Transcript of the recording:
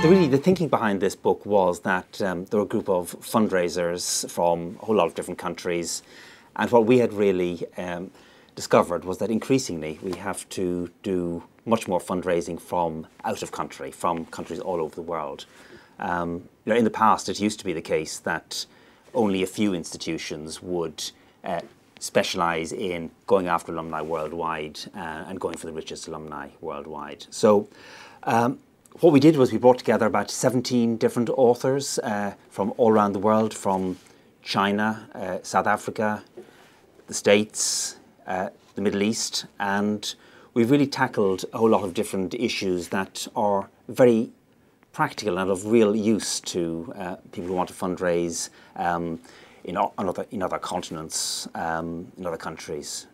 The, really, the thinking behind this book was that um, there were a group of fundraisers from a whole lot of different countries, and what we had really um, discovered was that increasingly we have to do much more fundraising from out of country, from countries all over the world. Um, you know, in the past, it used to be the case that only a few institutions would uh, specialise in going after alumni worldwide uh, and going for the richest alumni worldwide. So. Um, what we did was we brought together about 17 different authors uh, from all around the world, from China, uh, South Africa, the States, uh, the Middle East, and we've really tackled a whole lot of different issues that are very practical and of real use to uh, people who want to fundraise um, in, other, in other continents, um, in other countries.